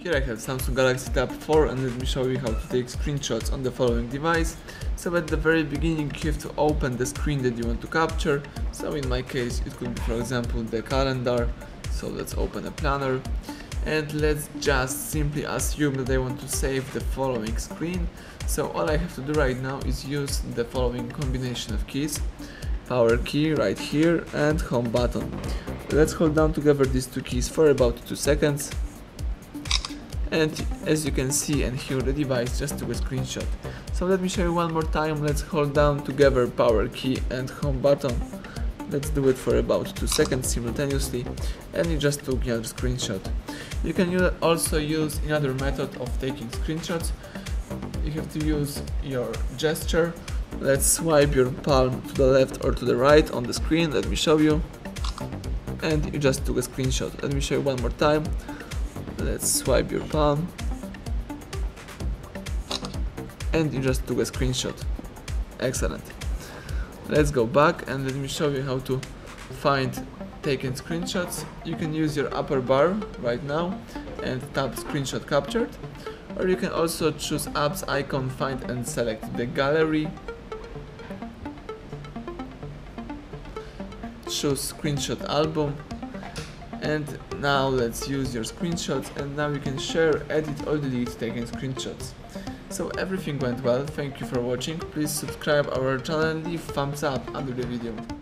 Here I have Samsung Galaxy Tab 4 and let me show you how to take screenshots on the following device. So at the very beginning you have to open the screen that you want to capture. So in my case it could be for example the calendar. So let's open a planner and let's just simply assume that I want to save the following screen. So all I have to do right now is use the following combination of keys. Power key right here and home button. Let's hold down together these two keys for about 2 seconds and as you can see and hear the device just took a screenshot. So let me show you one more time, let's hold down together power key and home button. Let's do it for about 2 seconds simultaneously and you just took another screenshot. You can also use another method of taking screenshots. You have to use your gesture. Let's swipe your palm to the left or to the right on the screen, let me show you. And you just took a screenshot. Let me show you one more time let's swipe your palm. And you just took a screenshot. Excellent. Let's go back and let me show you how to find taken screenshots. You can use your upper bar right now and tap screenshot captured. Or you can also choose apps icon find and select the gallery. Choose screenshot album and now let's use your screenshots and now you can share edit or delete taken screenshots. So everything went well thank you for watching please subscribe our channel and leave thumbs up under the video